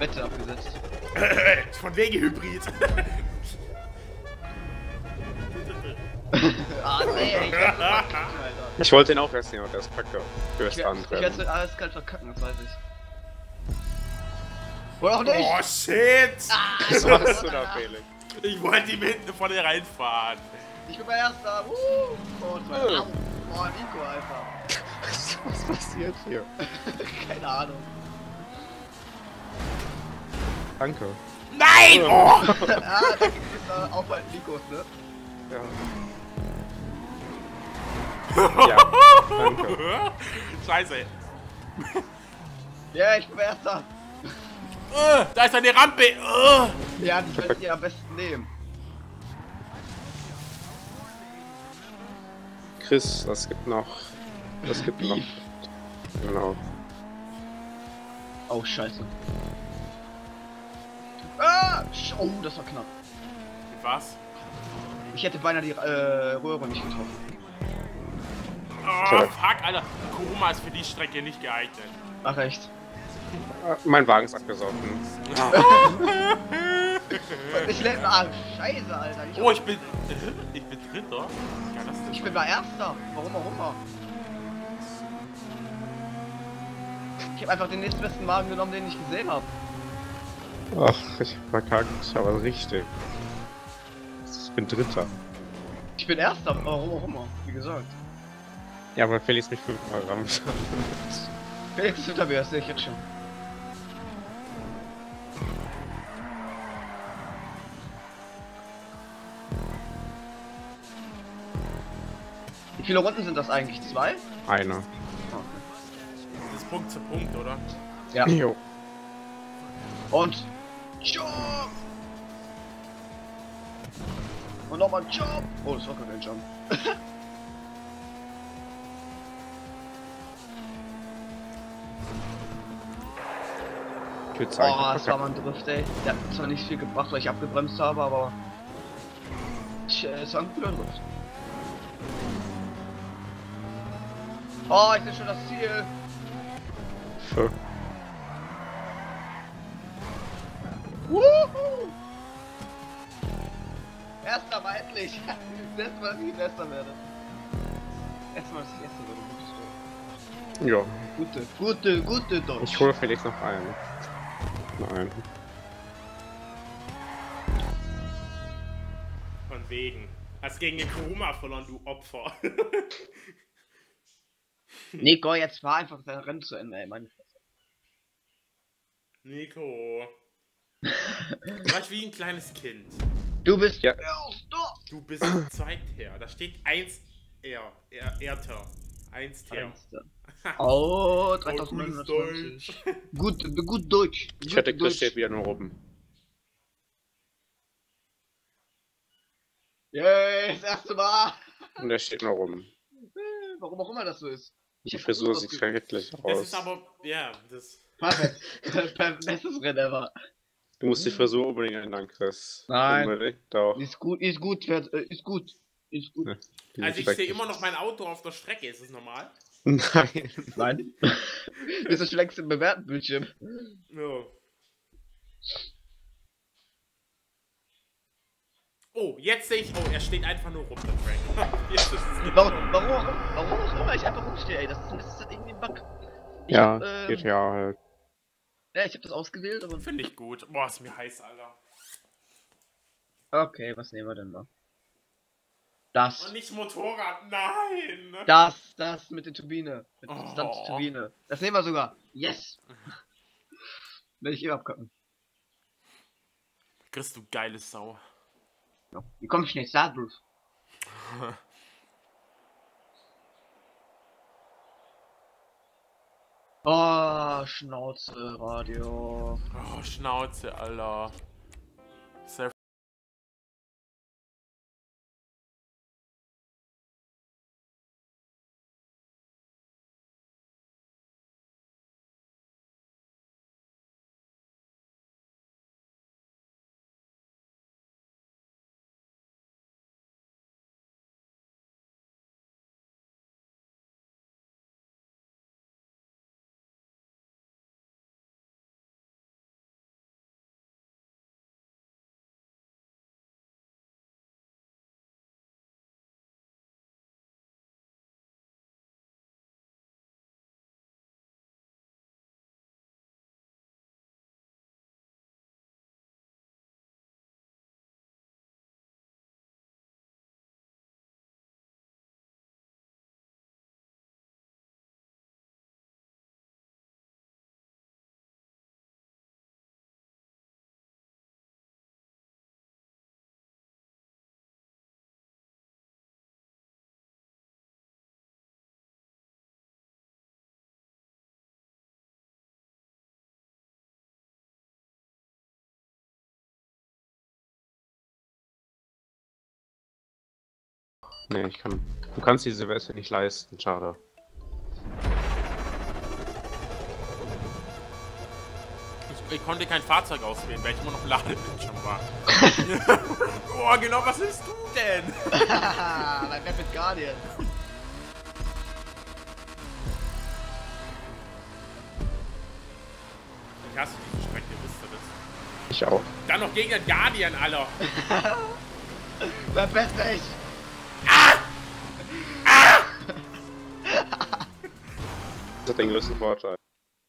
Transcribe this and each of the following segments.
Wette abgesetzt. Von wegen Hybrid. ah, nee, ich Alter. Ich wollte den auch erst nehmen, aber der ist kacke. Für Ich das werde mit alles kalt verkacken, das weiß ich. Oder auch nicht! Oh shit! Was machst du da, Felix? Ich wollte ihm hinten vorne reinfahren. Ich bin mein Erster! Uh! Und mein Oh. Au. Boah, Nico, Alter. Was passiert hier? Keine Ahnung. Danke. Nein! Oh! ah, da gibt es äh, Aufhalten Nikos, ne? Ja. ja, danke. Scheiße. Ja, ich bin Erster! Äh, da ist eine Rampe. Äh. Ja, die werdet ihr am besten nehmen. Chris, was gibt noch? Was gibt noch? Genau. Oh, scheiße. Ah! Oh, das war knapp. Was? Ich hätte beinahe die äh, Röhre nicht getroffen. Oh, fuck, Alter. Kuruma ist für die Strecke nicht geeignet. Ach, echt. Ah, Mein Wagen ist abgesoffen. Ich lerne. Ah, scheiße, Alter. Ich, Oh, ich bin. Ich bin Dritter. Ja, das ich bin bei Erster. Warum auch immer. Ich habe einfach den nächstbesten Wagen genommen, den ich gesehen habe. Ach, ich verkackt, aber richtig. Ich bin Dritter. Ich bin Erster. Warum auch immer. Wie gesagt. Ja, aber Felix mich fünfmal rammt. Felix ist hinter mir, das sehe ich jetzt schon. Wie viele Runden sind das eigentlich? Zwei? Einer. Das ist Punkt zu Punkt, oder? Ja. Jo. Und Jump! Und nochmal Jump! Oh, das war gar kein Jump. Sagen, Oh, das war mal ein Drift, ey. Der hat zwar nicht viel gebracht, weil ich abgebremst habe, aber. Ich, äh, es war ein guter Drift. Oh, ich sehe schon das Ziel. Fuck. Endlich. Letztes Mal, dass ich Erster werde. Erstmal, dass ich Erster werde. Gutes Tor. Ja, Gute, gute, gute Deutsch. ich hole Felix noch einen. Nein. Von wegen. Hast gegen den Kuruma verloren, du Opfer. Nico, jetzt war einfach dein Rennen zu Ende, ey. Meine Fresse. Nico. Du warst wie ein kleines Kind. Du bist Ja. Erster. Du bist Zweiter. Da steht 1 R. Er, Erter. 1 Ter. Erster. Oh, Oh, gutes 3920. Deutsch. Gut, gut Deutsch. Ich Gut hätte Chris Deutsch. steht wieder nur oben. Yay, das erste Mal. Und der steht nur oben. Warum auch immer das so ist. Ich Die Frisur das sieht schrecklich Das aus. ist aber, ja, das. Perfekt. Per- Bestes Rennen ever. Du musst die Frisur unbedingt ändern, Chris. Nein. Unbedingt, doch. Ist gut, ist gut, äh, ist gut. Ist gut. Ja. Also ich sehe immer noch mein Auto auf der Strecke, ist es normal? Nein. Nein. Bist du schon längst im bewährten Bildschirm? Ja. Oh, jetzt sehe ich. Oh, er steht einfach nur rum, der Frank. Jetzt ist es Warum, warum, auch immer- warum auch immer ich einfach rumstehe, ey. Das ist, das ist halt irgendwie ein Bug. Ich Ja, hab, ähm, GTA halt. Ja, ich hab das ausgewählt, aber. Finde ich gut. Boah, ist mir heiß, Alter. Okay, was nehmen wir denn da? Das. Und nicht Motorrad, nein! Das, das mit der Turbine. Mit der Oh. Distanzturbine. Das nehmen wir sogar. Yes! Will ich eh abkacken. Chris, du geile Sau. Ja. Wie komm ich nicht? Sag bloß. Oh, Schnauze, Radio. Oh, Schnauze, Alter. Nee, ich kann. Du kannst diese Weste nicht leisten, schade. Ich, ich konnte kein Fahrzeug auswählen, weil ich immer noch Ladebildschirm war. oh, genau, was nimmst du denn? mein Rapid Guardian. Ich hasse diese Strecke, wisst ihr das? Ich auch. Dann noch gegen den Guardian, Alter. Wer besser hat den größten Vorteil.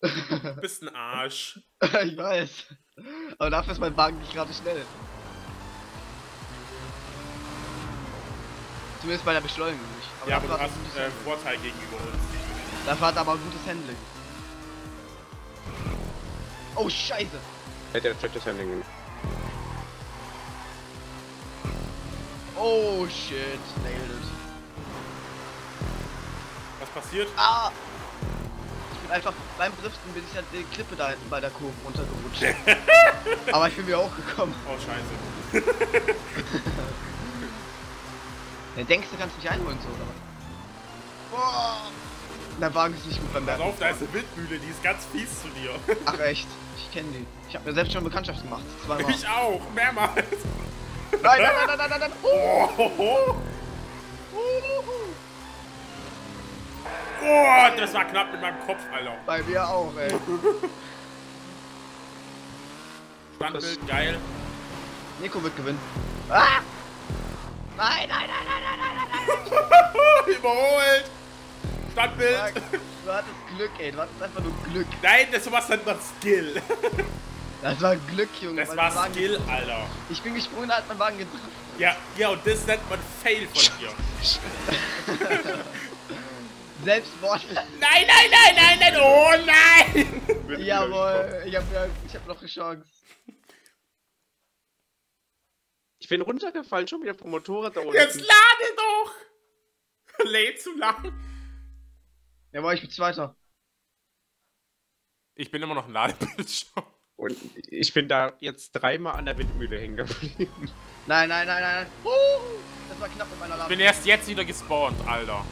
Du bist ein Arsch. ich weiß. Aber dafür ist mein Wagen nicht gerade schnell. Zumindest bei der Beschleunigung nicht. Aber Ja, aber du hast er ein gutes äh. Vorteil gegenüber uns. Dafür hat er aber ein gutes Handling. Oh Scheiße! Hätte der Track das Handling gemacht. Oh shit, nailed it. Was passiert? Ah! Bin einfach beim Driften bin ich ja die Klippe da hinten bei der Kurve runtergerutscht. aber ich bin wieder hochgekommen. Oh, scheiße. Ja, denkst du, kannst mich einholen so, oder was? Boah! Der Wagen ist nicht gut beim Pass Berg. auf, da ist eine Windmühle, die ist ganz fies zu dir. Ach echt, ich kenne die. Ich habe mir selbst schon Bekanntschaft gemacht. Zweimal. Ich auch, mehrmals. Nein, nein, nein, nein, nein, nein, nein. Oh. Oh, oh, oh, das war knapp mit meinem Kopf, Alter. Bei mir auch, ey. Standbild, geil. Nico wird gewinnen. Ah! Nein, nein, nein, nein, nein, nein, nein, nein. Überholt. Standbild. Du hattest Glück, ey. Du hattest einfach nur Glück. Nein, das sowas nennt man Skill. Das war Glück, Junge. Das war Wagen- Skill, Alter. Ich bin gesprungen, da hat mein Wagen gedrückt. Ja, ja, und das nennt man Fail von dir. Selbstmord. Nein, nein, nein, nein, nein, oh nein! Jawohl. Ich hab, ich hab noch eine Chance. Ich bin runtergefallen, schon wieder vom Motorrad da unten. Jetzt lade doch! Lädt zu lang. Jawohl, ich bin Zweiter. Ich bin immer noch ein Ladebildschirm. Und ich bin da jetzt dreimal an der Windmühle hängen geblieben. Nein, nein, nein, nein. nein. Uh, das war knapp mit meiner Ich Lampe. bin erst jetzt wieder gespawnt, Alter.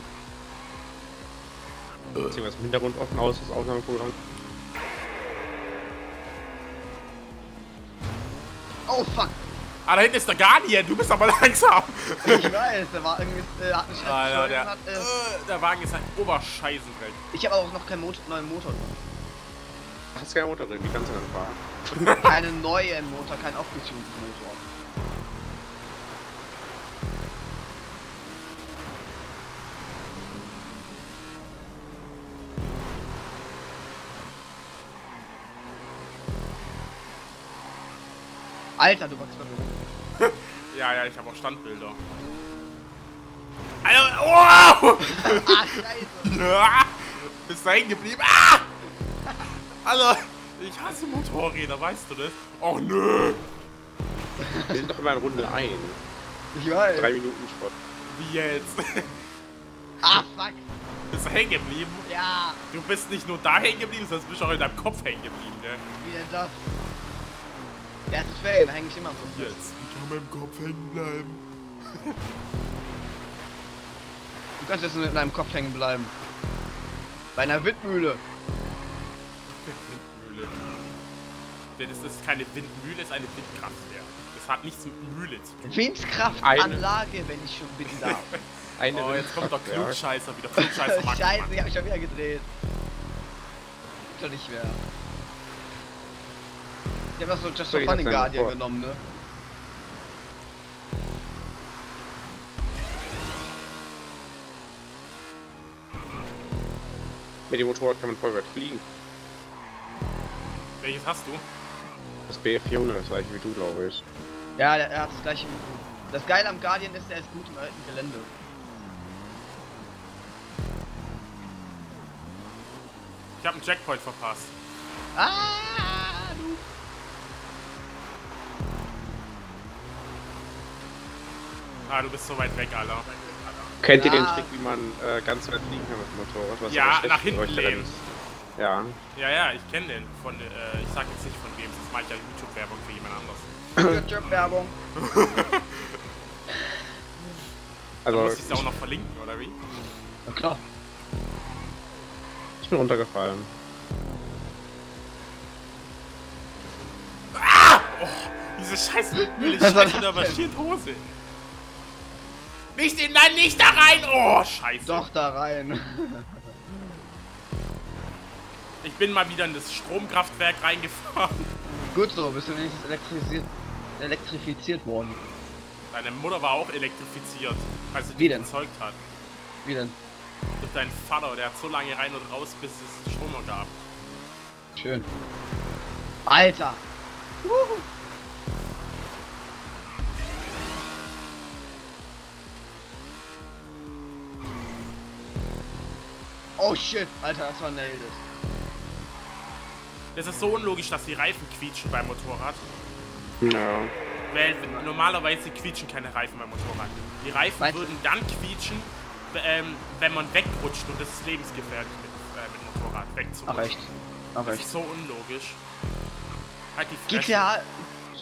Beziehungsweise im Hintergrund offen aus, das Aufnahmeprogramm. Oh, fuck. Ah, da hinten ist der Guardian, du bist aber langsam. Ich weiß, der war irgendwie, äh, hat mich Alter, halt der, hat, äh, äh, der Wagen ist ein Oberscheißendreck. Ich habe auch noch keinen Motor, neuen Motor. Ach, das ist kein Motor drin, die kannst du dann fahren. Keinen neuen Motor, keinen aufgetunten Motor. Alter, du wachst verwirrt. Ja, ja, ich habe auch Standbilder. Alter, wow! Ah, scheiße. Bist du hängen geblieben? Ah! Alter, ich hasse Motorräder, weißt du das? Oh nö! Wir sind doch immer in Runde 1. Ich weiß. Drei Minuten Sport. Wie jetzt? Ah, fuck. Bist du hängen geblieben? Ja, Du bist nicht nur da hängen geblieben, sondern bist auch in deinem Kopf hängen geblieben, ne? wie denn das? Der ist Fan, da häng ich immer so. Jetzt. Ich kann meinem Kopf hängen bleiben. Du kannst jetzt nur in deinem Kopf hängen bleiben. Bei einer Windmühle. Windmühle. Denn es ist keine Windmühle, es ist eine Windkraftwerk. Das hat nichts mit Mühle zu tun. Windkraftanlage, wenn ich schon bitten darf. Eine Oh, jetzt kommt doch. Klugscheißer wieder. Klugscheißer Scheiße, ich hab mich schon wieder gedreht. Schon nicht mehr. Ich hab das so Just So, Fun in Guardian genommen, ne? Mit dem Motorrad kann man voll weit fliegen. Welches hast du? Das BF400, das gleiche wie du, glaube ich. Ja, der, er hat das gleiche. wie du. Das Geile am Guardian ist, er ist gut im alten Gelände. Ich habe einen Checkpoint verpasst. Ah, du. Ah, du bist so weit weg, Alter. Kennt ihr den. Trick, wie man äh, ganz weit fliegen kann mit dem Motorrad? Was Ja, nach hinten lehnen. Ja. Ja, ja, ich kenne den. Von, äh, ich sag jetzt nicht von wem, sonst mache ich ja YouTube-Werbung für jemand anders. YouTube-Werbung. Also, muss ich es auch noch verlinken, oder wie? Na klar. ich bin runtergefallen. Diese scheiß Windmühle, Was war scheiß in der das denn? marschiert Hose. Nicht in, nein, nicht da rein! Oh, scheiße. Doch da rein. Ich bin mal wieder in das Stromkraftwerk reingefahren. Gut so, bist du wenigstens elektrisiert, elektrifiziert worden. Deine Mutter war auch elektrifiziert, als sie dich gezeugt hat. Wie denn? Durch deinen Vater, der hat so lange rein und raus, bis es Strom gab. Schön. Alter! Wuhu. Oh shit, Alter, das war nailed. Das ist so unlogisch, dass die Reifen quietschen beim Motorrad. Ja. Weil normalerweise quietschen keine Reifen beim Motorrad. Die Reifen Meinst würden dann quietschen, ähm, wenn man wegrutscht und das ist lebensgefährlich mit, äh, mit Motorrad wegzurutschen. Ach echt. Ach Das echt. ist so unlogisch. Halt die Fresse. GTA.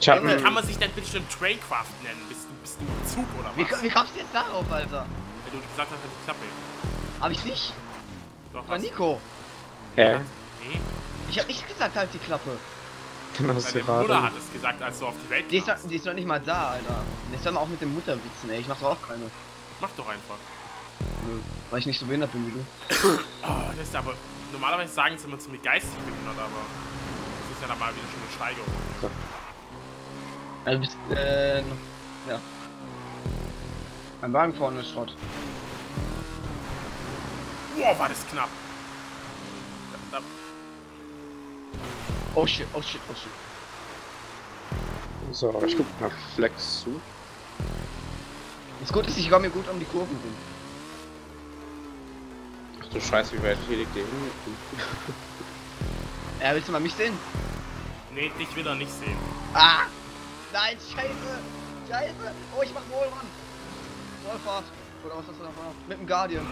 Ich hab Junge, Wie kann man sich denn bitte schon Traincraft nennen? Bist du, bist du im Zug oder Wie, was? wie kommst du jetzt darauf, Alter? Wenn du gesagt hast, halt die Klappe. Hab ich nicht? Doch, War Nico. Hä? Nee, Ich hab nicht gesagt, halt die Klappe. Genau, ist Mutter gerade. hat es gesagt, als du auf die Welt Die ist, kamst. doch, die ist noch nicht mal da, Alter. Jetzt hören wir auch mit dem Mutterwitzen, ey. Ich mach doch auch keine. Mach doch einfach. Nö, Weil ich nicht so behindert bin wie du. Oh, das ist aber... Normalerweise sagen sie immer zu mir geistig behindert, aber... Das ist ja dann mal wieder schon eine Steigerung. Also bist, äh, ja. Mein Wagen vorne ist Schrott. Boah, war das knapp. Da, da, Oh shit, oh shit, oh shit. So, ich guck nach Flex zu. Das Gute ist, ich komme mir gut um die Kurven rum. Ach du Scheiße, wie weit hier liegt die hin? Ja, willst du mal mich sehen? nee, dich will er nicht sehen. Ah! Nein, scheiße! Scheiße! Oh, ich mach wohl, Mann! Vollfahrt! Oder was hast du da vorne? Mit dem Guardian.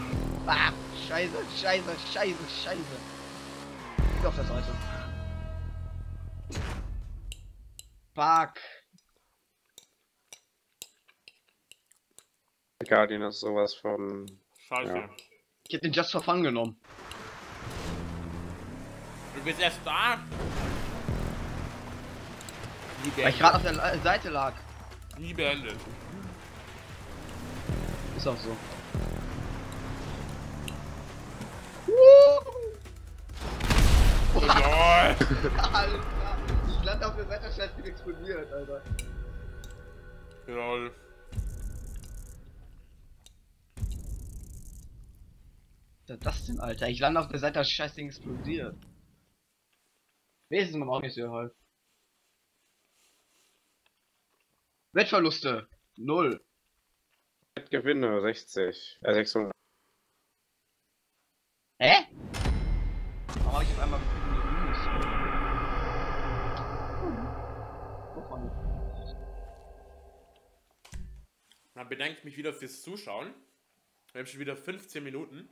Ah! Scheiße, scheiße, scheiße, scheiße. Liegt auf der Seite. Fuck. Der Guardian ist sowas von. Scheiße. Ja. Ich hab den Just for Fun genommen. Du bist erst da. Weil ich gerade auf der Seite lag. Nie beendet. Ist auch so. Oh, lol. Alter! Ich lande auf der Seite, das Scheiß explodiert, Alter. Lol. Was ist das denn, Alter? Ich lande auf der Seite, das Scheißding explodiert. Wenigstens man auch nicht so halt. Wettverluste. Null. Gewinne 60. Äh, 600. Hä? Warum hab ich auf einmal? Dann bedanke ich mich wieder fürs Zuschauen. Wir haben schon wieder 15 Minuten.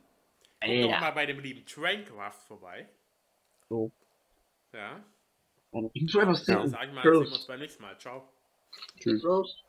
Guck doch mal bei dem lieben Traincraft vorbei. So. Ja. Ich muss einfach Ja. Dann sagen wir, sehen wir uns beim nächsten Mal. Ciao. Tschüss. Prost.